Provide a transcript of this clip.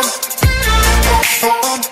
fun.